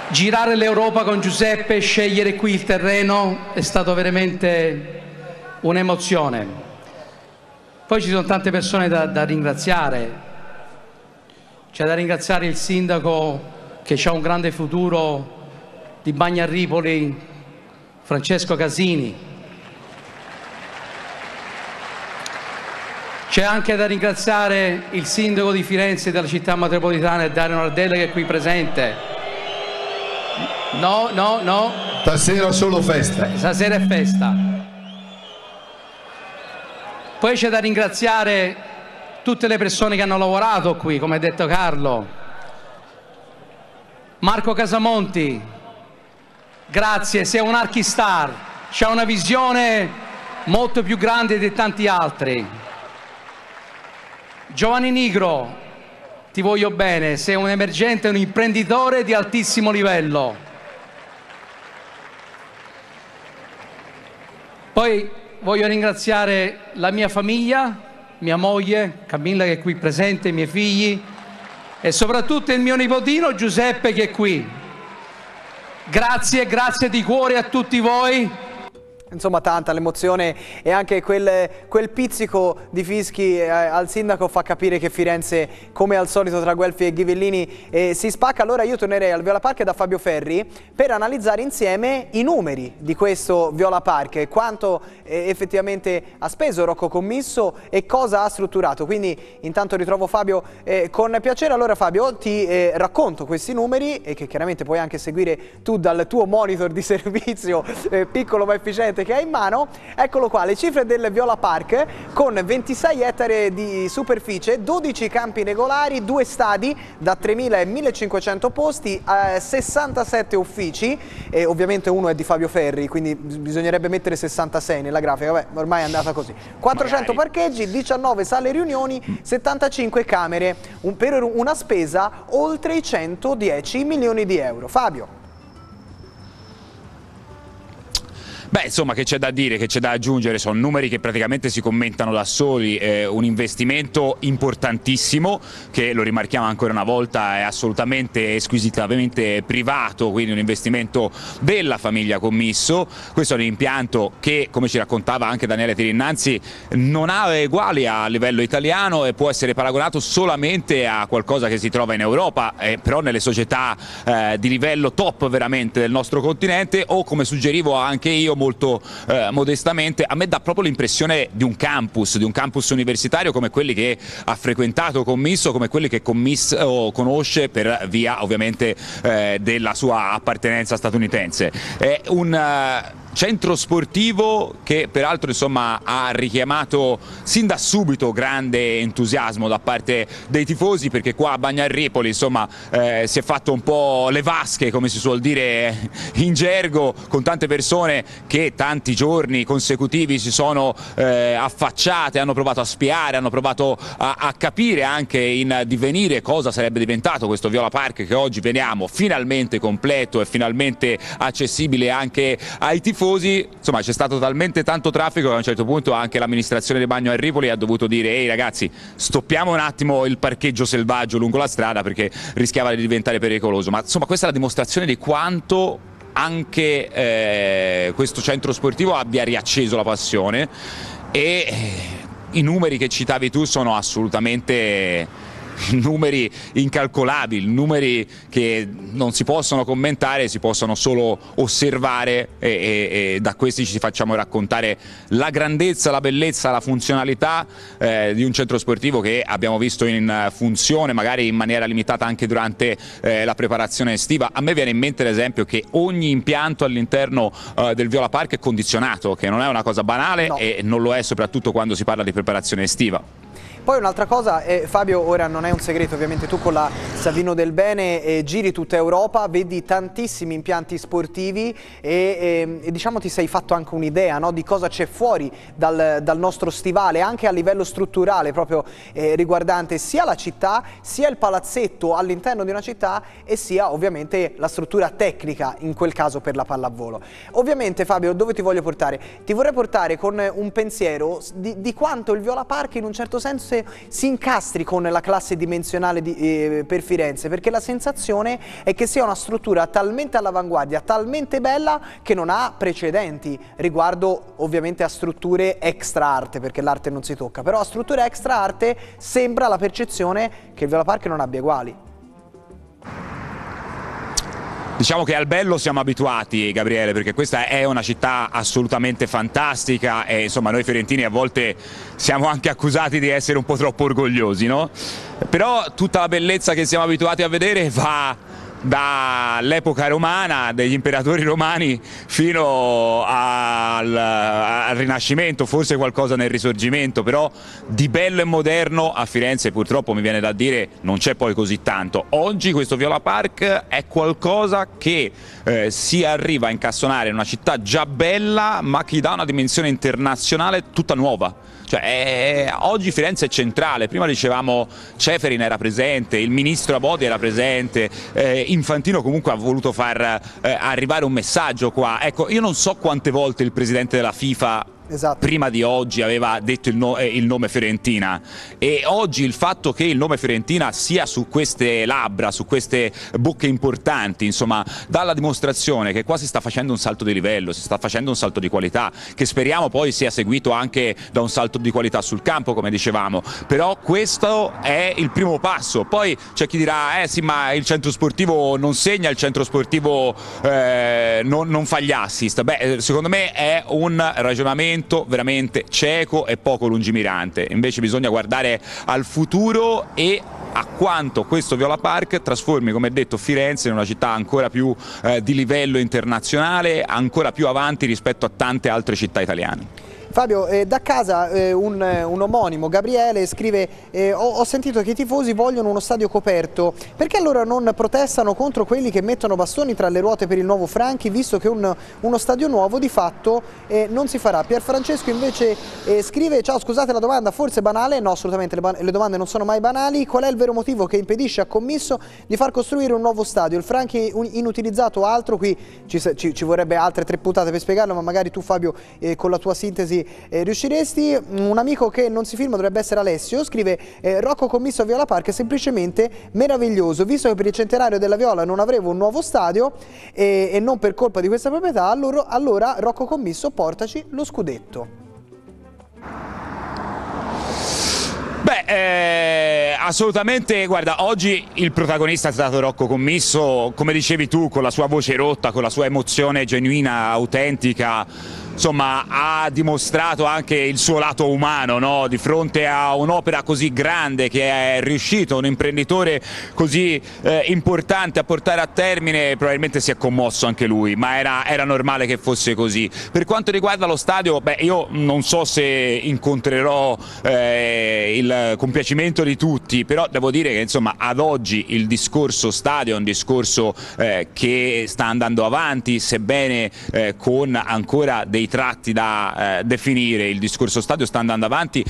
Girare l'Europa con Giuseppe, scegliere qui il terreno è stato veramente un'emozione. Poi ci sono tante persone da, da ringraziare, c'è da ringraziare il sindaco che ha un grande futuro di Bagna Ripoli, Francesco Casini. C'è anche da ringraziare il sindaco di Firenze della città metropolitana Dario Nardella che è qui presente. No, no, no. Stasera solo festa. Stasera è festa. Poi c'è da ringraziare tutte le persone che hanno lavorato qui, come ha detto Carlo. Marco Casamonti, grazie, sei un archistar, c'ha una visione molto più grande di tanti altri. Giovanni Nigro, ti voglio bene, sei un emergente, un imprenditore di altissimo livello. Poi voglio ringraziare la mia famiglia, mia moglie Camilla che è qui presente, i miei figli e soprattutto il mio nipotino Giuseppe che è qui. Grazie, grazie di cuore a tutti voi insomma tanta l'emozione e anche quel, quel, pizzico di fischi eh, al sindaco fa capire che Firenze come al solito tra Guelfi e Ghivellini eh, si spacca. Allora io tornerei al Viola Park da Fabio Ferri per analizzare insieme i numeri di questo Viola Park quanto eh, effettivamente ha speso Rocco Commisso e cosa ha strutturato. Quindi intanto ritrovo Fabio eh, con piacere. Allora Fabio ti eh, racconto questi numeri e che chiaramente puoi anche seguire tu dal tuo monitor di servizio eh, piccolo ma efficiente che hai in mano, eccolo qua, le cifre del Viola Park con 26 ettari di superficie, 12 campi regolari, due stadi da 3.000 e 1.500 posti, eh, 67 uffici e ovviamente uno è di Fabio Ferri, quindi bisognerebbe mettere 66 nella grafica, vabbè ormai è andata così. 400 Magari. parcheggi, 19 sale riunioni, 75 camere, un, per una spesa oltre i 110 milioni di euro. Fabio. Beh, insomma, che c'è da dire, che c'è da aggiungere, sono numeri che praticamente si commentano da soli, eh, un investimento importantissimo che, lo rimarchiamo ancora una volta, è assolutamente squisitamente privato, quindi un investimento della famiglia Commisso. Questo è un impianto che, come ci raccontava anche Daniele Tirinnanzi, non ha uguali a livello italiano e può essere paragonato solamente a qualcosa che si trova in Europa, eh, però nelle società eh, di livello top veramente del nostro continente o come suggerivo anche io molto eh, modestamente, a me dà proprio l'impressione di un campus, di un campus universitario come quelli che ha frequentato Commisso, come quelli che Commisso conosce per via ovviamente eh, della sua appartenenza statunitense. È un, uh, centro sportivo che peraltro insomma, ha richiamato sin da subito grande entusiasmo da parte dei tifosi perché qua a Bagnarripoli insomma, eh, si è fatto un po' le vasche come si suol dire in gergo con tante persone che tanti giorni consecutivi si sono eh, affacciate, hanno provato a spiare, hanno provato a, a capire anche in divenire cosa sarebbe diventato questo Viola Park che oggi vediamo finalmente completo e finalmente accessibile anche ai tifosi, insomma c'è stato talmente tanto traffico che a un certo punto anche l'amministrazione di Bagno a Ripoli ha dovuto dire ehi ragazzi stoppiamo un attimo il parcheggio selvaggio lungo la strada perché rischiava di diventare pericoloso, ma insomma questa è la dimostrazione di quanto anche eh, questo centro sportivo abbia riacceso la passione e eh, i numeri che citavi tu sono assolutamente numeri incalcolabili, numeri che non si possono commentare, si possono solo osservare e, e, e da questi ci facciamo raccontare la grandezza, la bellezza, la funzionalità eh, di un centro sportivo che abbiamo visto in funzione magari in maniera limitata anche durante eh, la preparazione estiva. A me viene in mente l'esempio che ogni impianto all'interno eh, del Viola Park è condizionato, che non è una cosa banale no. e non lo è soprattutto quando si parla di preparazione estiva. Poi un'altra cosa, eh, Fabio, ora non è un segreto, ovviamente tu con la Savino del Bene eh, giri tutta Europa, vedi tantissimi impianti sportivi e, e diciamo ti sei fatto anche un'idea no, di cosa c'è fuori dal, dal, nostro stivale, anche a livello strutturale, proprio eh, riguardante sia la città, sia il palazzetto all'interno di una città e sia ovviamente la struttura tecnica, in quel caso per la pallavolo. Ovviamente Fabio, dove ti voglio portare? Ti vorrei portare con un pensiero di, di quanto il Viola Park in un certo senso forse si incastri con la classe dimensionale di, eh, per Firenze, perché la sensazione è che sia una struttura talmente all'avanguardia, talmente bella che non ha precedenti riguardo ovviamente a strutture extra arte, perché l'arte non si tocca, però a strutture extra arte sembra la percezione che il Viola Park non abbia uguali. Diciamo che al bello siamo abituati Gabriele perché questa è una città assolutamente fantastica e insomma noi fiorentini a volte siamo anche accusati di essere un po' troppo orgogliosi no? Però tutta la bellezza che siamo abituati a vedere va dall'epoca romana, degli imperatori romani, fino al, al, Rinascimento, forse qualcosa nel Risorgimento, però di bello e moderno a Firenze purtroppo mi viene da dire non c'è poi così tanto. Oggi questo Viola Park è qualcosa che eh, si arriva a incastonare in una città già bella ma che dà una dimensione internazionale tutta nuova. Cioè, è, oggi Firenze è centrale, prima dicevamo Ceferin era presente, il ministro Abodi era presente, eh, Infantino comunque ha voluto far eh, arrivare un messaggio qua. Ecco, io non so quante volte il presidente della FIFA Esatto. prima di oggi aveva detto il, no, eh, il, nome Fiorentina. E oggi il fatto che il nome Fiorentina sia su queste labbra, su queste bocche importanti, insomma, dà la dimostrazione che qua si sta facendo un salto di livello, si sta facendo un salto di qualità, che speriamo poi sia seguito anche da un salto di qualità sul campo, come dicevamo, però questo è il primo passo, poi c'è chi dirà, eh sì ma il centro sportivo non segna, il centro sportivo eh, non, non fa gli assist, beh eh, secondo me è un ragionamento ragionamento veramente cieco e poco lungimirante, invece bisogna guardare al futuro e a quanto questo Viola Park trasformi, come detto, Firenze in una città ancora più eh, di livello internazionale, ancora più avanti rispetto a tante altre città italiane. Fabio, eh, da casa eh, un, un, omonimo, Gabriele, scrive eh, ho, ho, sentito che i tifosi vogliono uno stadio coperto, perché allora non protestano contro quelli che mettono bastoni tra le ruote per il nuovo Franchi, visto che un, uno stadio nuovo di fatto eh, non si farà? Pier Francesco invece eh, scrive, ciao scusate la domanda, forse banale? No, assolutamente le, le, domande non sono mai banali, qual è il vero motivo che impedisce a Commisso di far costruire un nuovo stadio? Il Franchi inutilizzato altro, qui ci, ci, ci, vorrebbe altre tre puntate per spiegarlo, ma magari tu Fabio eh, con la tua sintesi eh, riusciresti? Un amico che non si filma dovrebbe essere Alessio, scrive eh, Rocco commisso a Viola Park è semplicemente meraviglioso, visto che per il centenario della Viola non avremo un nuovo stadio e, e non per colpa di questa proprietà, allora, allora Rocco commisso portaci lo scudetto. Beh, eh, assolutamente, guarda, oggi il protagonista è stato Rocco Commisso, come dicevi tu, con la sua voce rotta, con la sua emozione genuina, autentica, insomma, ha dimostrato anche il suo lato umano no? di fronte a un'opera così grande che è riuscito un imprenditore così eh, importante a portare a termine probabilmente si è commosso anche lui ma era, era, normale che fosse così per quanto riguarda lo stadio beh, io non so se incontrerò eh, il compiacimento di tutti però devo dire che insomma ad oggi il discorso stadio è un discorso eh, che sta andando avanti sebbene eh, con ancora dei dei tratti da eh, definire, il discorso stadio sta andando avanti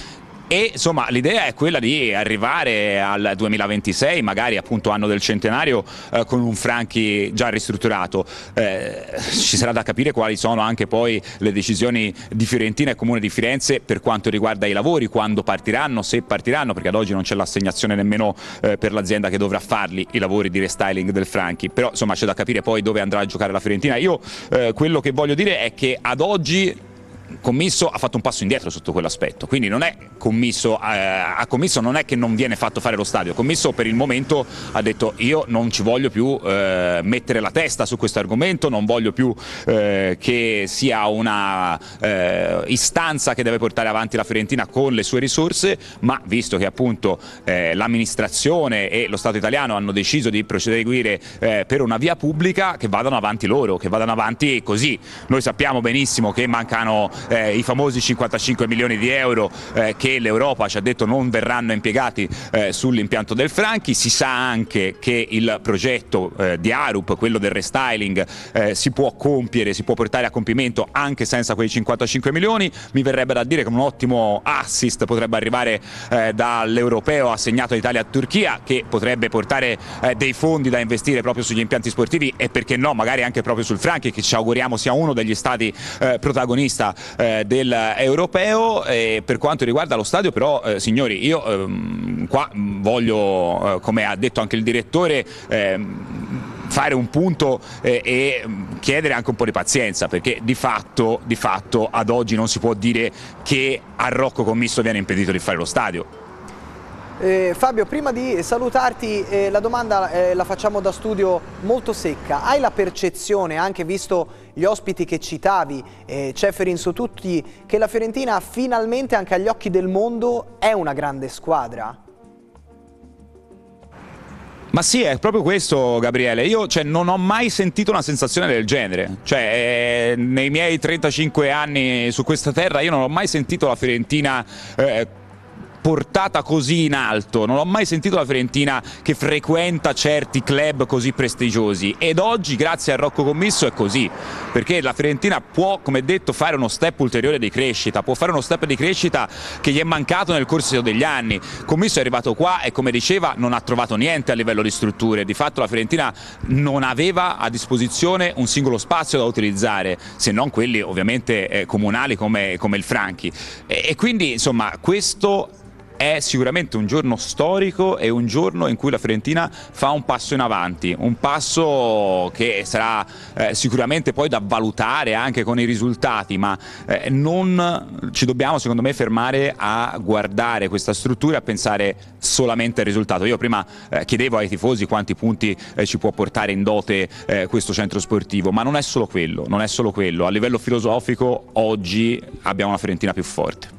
e insomma l'idea è quella di arrivare al 2026 magari appunto anno del centenario eh, con un Franchi già ristrutturato. Eh, ci sarà da capire quali sono anche poi le decisioni di Fiorentina e Comune di Firenze per quanto riguarda i lavori quando partiranno, se partiranno perché ad oggi non c'è l'assegnazione nemmeno eh, per l'azienda che dovrà farli i lavori di restyling del Franchi. Però insomma c'è da capire poi dove andrà a giocare la Fiorentina. Io eh, quello che voglio dire è che ad oggi Commisso ha fatto un passo indietro sotto quell'aspetto, quindi non è commisso, eh, a Commisso non è che non viene fatto fare lo stadio, Commisso per il momento ha detto io non ci voglio più eh, mettere la testa su questo argomento, non voglio più eh, che sia una eh, istanza che deve portare avanti la Fiorentina con le sue risorse, ma visto che appunto eh, l'amministrazione e lo Stato italiano hanno deciso di proseguire eh, per una via pubblica, che vadano avanti loro, che vadano avanti così. Noi sappiamo benissimo che mancano eh, i famosi 55 milioni di euro eh, che l'Europa ci ha detto non verranno impiegati eh, sull'impianto del Franchi, si sa anche che il progetto eh, di Arup, quello del restyling, eh, si può compiere, si può portare a compimento anche senza quei 55 milioni, mi verrebbe da dire che un ottimo assist potrebbe arrivare eh, dall'europeo assegnato all'Italia e Turchia che potrebbe portare dei fondi da investire proprio sugli impianti sportivi e perché no magari anche proprio sul Franchi che ci auguriamo sia uno degli stati protagonista eh, dell'europeo. per quanto riguarda lo stadio però eh, signori io ehm, qua voglio, eh, come ha detto anche il direttore, ehm, fare un punto eh, e chiedere anche un po' di pazienza perché di fatto, di fatto ad oggi non si può dire che a Rocco Commisso viene impedito di fare lo stadio eh, Fabio, prima di salutarti, eh, la domanda eh, la facciamo da studio molto secca. Hai la percezione, anche visto gli ospiti che citavi, eh, Ceferin su tutti, che la Fiorentina finalmente, anche agli occhi del mondo, è una grande squadra? Ma sì, è proprio questo Gabriele, io cioè, non ho mai sentito una sensazione del genere, cioè, eh, nei miei 35 anni su questa terra io non ho mai sentito la Fiorentina eh, portata così in alto, non ho mai sentito la Fiorentina che frequenta certi club così prestigiosi ed oggi grazie a Rocco Commisso è così, perché la Fiorentina può, come detto, fare uno step ulteriore di crescita, può fare uno step di crescita che gli è mancato nel corso degli anni. Commisso è arrivato qua e come diceva non ha trovato niente a livello di strutture, di fatto la Fiorentina non aveva a disposizione un singolo spazio da utilizzare, se non quelli ovviamente eh, comunali come, come il Franchi. E, e quindi insomma questo è sicuramente un giorno storico e un giorno in cui la Fiorentina fa un passo in avanti, un passo che sarà eh, sicuramente poi da valutare anche con i risultati, ma eh, non ci dobbiamo secondo me fermare a guardare questa struttura e a pensare solamente al risultato. Io prima eh, chiedevo ai tifosi quanti punti eh, ci può portare in dote eh, questo centro sportivo, ma non è solo quello, non è solo quello. A livello filosofico oggi abbiamo una Fiorentina più forte.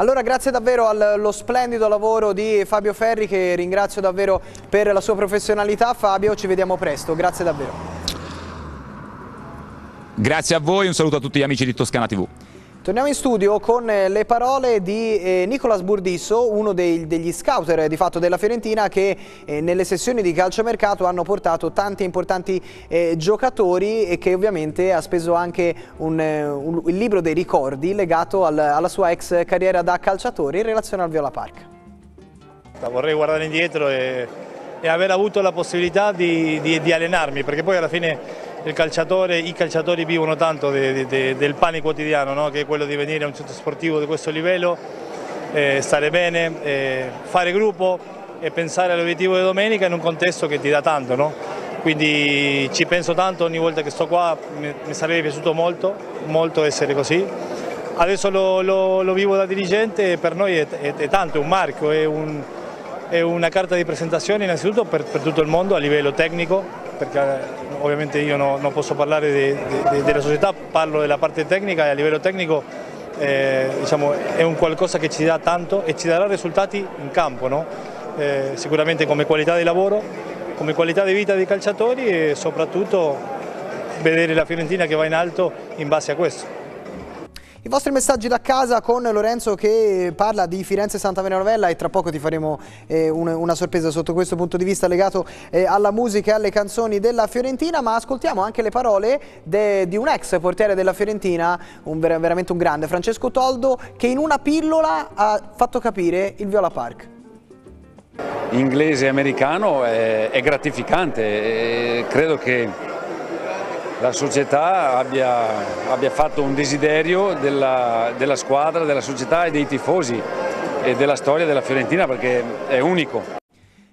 Allora grazie davvero allo splendido lavoro di Fabio Ferri che ringrazio davvero per la sua professionalità. Fabio, ci vediamo presto, grazie davvero. Grazie a voi, un saluto a tutti gli amici di Toscana TV. Torniamo in studio con eh, le parole di eh, Nicolas Burdisso, uno dei, degli scouter di fatto della Fiorentina che eh, nelle sessioni di calciomercato hanno portato tanti importanti eh, giocatori e che ovviamente ha speso anche un, eh, un, il libro dei ricordi legato al, alla sua ex carriera da calciatore in relazione al Viola Park. Vorrei guardare indietro e, e aver avuto la possibilità di, di, di allenarmi perché poi alla fine calciatore, i calciatori vivono tanto de, de, del pane quotidiano, no? che è quello di venire a un centro sportivo di questo livello, eh, stare bene, eh, fare gruppo e pensare all'obiettivo di domenica in un contesto che ti dà tanto. No? Quindi ci penso tanto ogni volta che sto qua, mi, mi sarebbe piaciuto molto, molto essere così. Adesso lo, lo, lo vivo da dirigente e per noi è, è, è tanto, è un marchio, è, un, è, una carta di presentazione innanzitutto per, per tutto il mondo a livello tecnico, perché ovviamente io no, non posso parlare de, de, della società, parlo della parte tecnica e a livello tecnico eh, diciamo, è un qualcosa che ci dà tanto e ci darà risultati in campo, no? eh, sicuramente come qualità di lavoro, come qualità di vita dei calciatori e soprattutto vedere la Fiorentina che va in alto in base a questo. I vostri messaggi da casa con Lorenzo che parla di Firenze Santa Maria Novella e tra poco ti faremo eh, un, una sorpresa sotto questo punto di vista legato eh, alla musica e alle canzoni della Fiorentina, ma ascoltiamo anche le parole di un ex portiere della Fiorentina, un, veramente un grande, Francesco Toldo, che in una pillola ha fatto capire il Viola Park. Inglese e americano è, è gratificante e credo che la società abbia, abbia fatto un desiderio della, della squadra, della società e dei tifosi e della storia della Fiorentina perché è unico.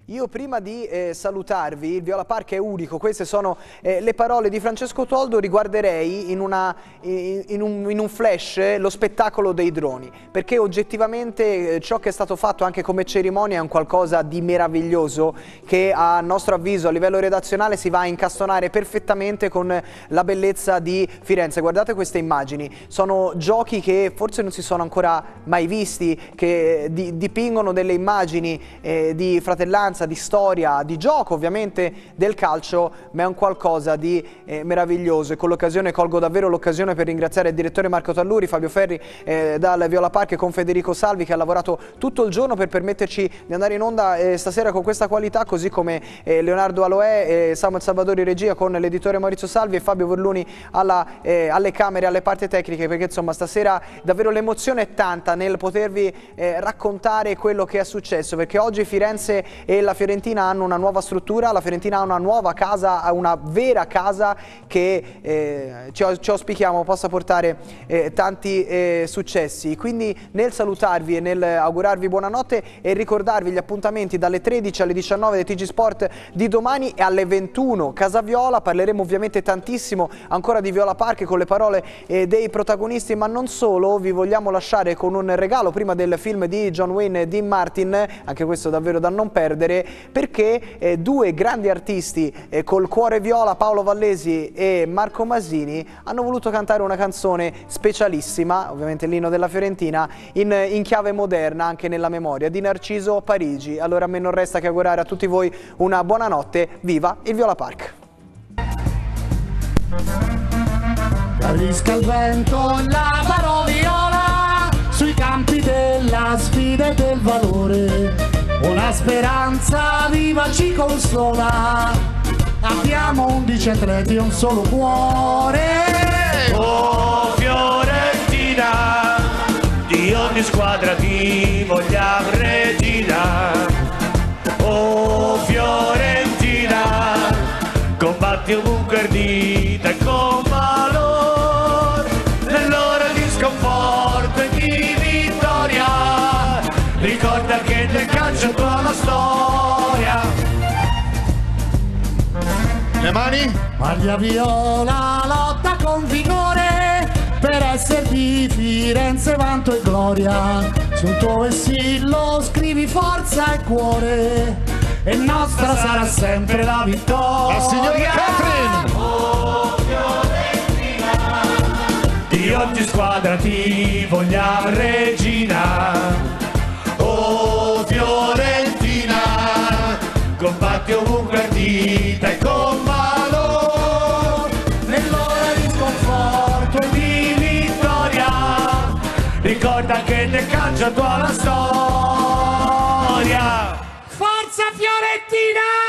Io prima di eh, salutarvi, il Viola Park è unico, queste sono eh, le parole di Francesco Toldo, riguarderei in, una, in, un, in un, flash eh, lo spettacolo dei droni, perché oggettivamente eh, ciò che è stato fatto anche come cerimonia è un qualcosa di meraviglioso che a nostro avviso a livello redazionale si va a incastonare perfettamente con la bellezza di Firenze. Guardate queste immagini, sono giochi che forse non si sono ancora mai visti, che di, dipingono delle immagini eh, di fratellanza, importanza di storia, di gioco ovviamente del calcio, ma è un qualcosa di eh, meraviglioso. E con l'occasione colgo davvero l'occasione per ringraziare il direttore Marco Talluri, Fabio Ferri eh, dal Viola Park e con Federico Salvi che ha lavorato tutto il giorno per permetterci di andare in onda eh, stasera con questa qualità, così come eh, Leonardo Aloè, Samuel Salvadori regia con l'editore Maurizio Salvi e Fabio Vorluni alla, eh, alle camere, alle parti tecniche, perché insomma stasera davvero l'emozione è tanta nel potervi eh, raccontare quello che è successo, perché oggi Firenze e la Fiorentina hanno una nuova struttura, la Fiorentina ha una nuova casa, una vera casa che eh, ci, ci, auspichiamo possa portare eh, tanti eh, successi. Quindi nel salutarvi e nel augurarvi buonanotte e ricordarvi gli appuntamenti dalle 13 alle 19 del TG Sport di domani e alle 21 Casa Viola, parleremo ovviamente tantissimo ancora di Viola Park con le parole eh, dei protagonisti ma non solo, vi vogliamo lasciare con un regalo prima del film di John Wayne e Dean Martin, anche questo davvero da non perdere, perché eh, due grandi artisti eh, col cuore viola, Paolo Vallesi e Marco Masini, hanno voluto cantare una canzone specialissima, ovviamente l'inno della Fiorentina, in, in chiave moderna anche nella memoria di Narciso Parigi. Allora a me non resta che augurare a tutti voi una buona notte, viva il Viola Park! Arrisca il vento la paro viola sui campi della sfida e del valore una speranza viva ci consola, abbiamo undici atleti e un solo cuore. Oh Fiorentina, di ogni squadra ti vogliamo regina. Oh Fiorentina, combatti ovunque ardita che nel calcio tua la storia. Le mani? Maglia viola, lotta con vigore per essere di Firenze vanto e gloria. Sul tuo vessillo scrivi forza e cuore e nostra sarà sempre la vittoria. La signora Catherine! Oh, di ogni squadra ti vogliamo regina Fiorentina, combatti ovunque ardita e con valore, nell'ora di sconforto e di vittoria, ricorda che nel calcio tua la storia. Forza Fiorentina!